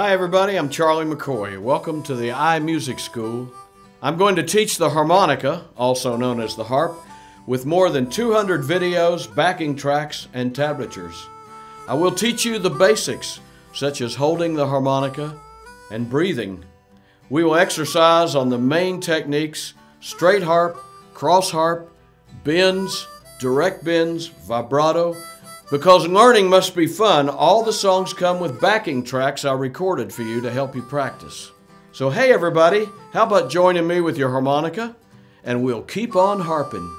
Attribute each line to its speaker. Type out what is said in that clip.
Speaker 1: Hi, everybody. I'm Charlie McCoy. Welcome to the iMusic School. I'm going to teach the harmonica, also known as the harp, with more than 200 videos, backing tracks, and tablatures. I will teach you the basics, such as holding the harmonica and breathing. We will exercise on the main techniques straight harp, cross harp, bends, direct bends, vibrato. Because learning must be fun, all the songs come with backing tracks I recorded for you to help you practice. So, hey everybody, how about joining me with your harmonica? And we'll keep on harping.